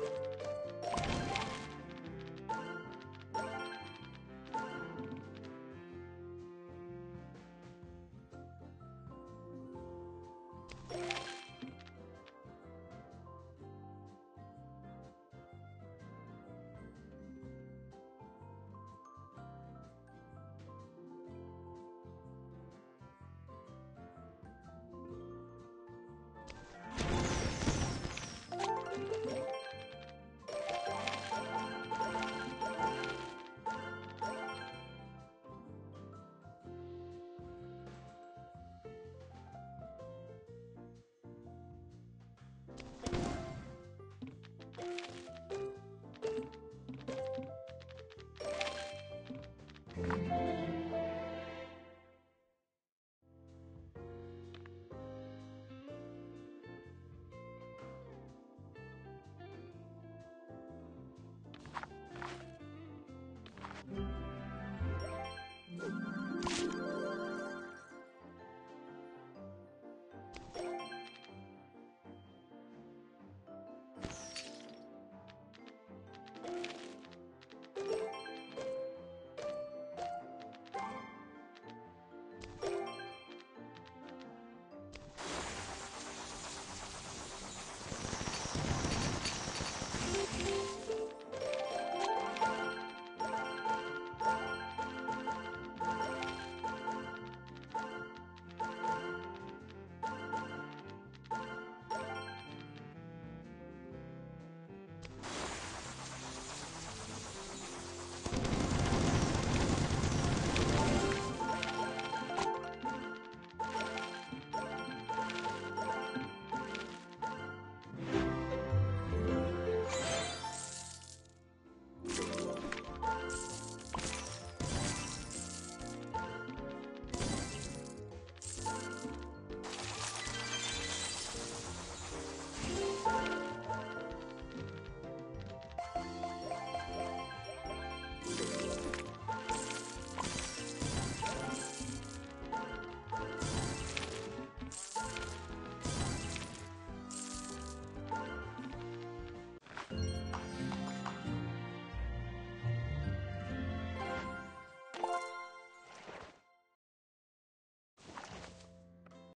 you.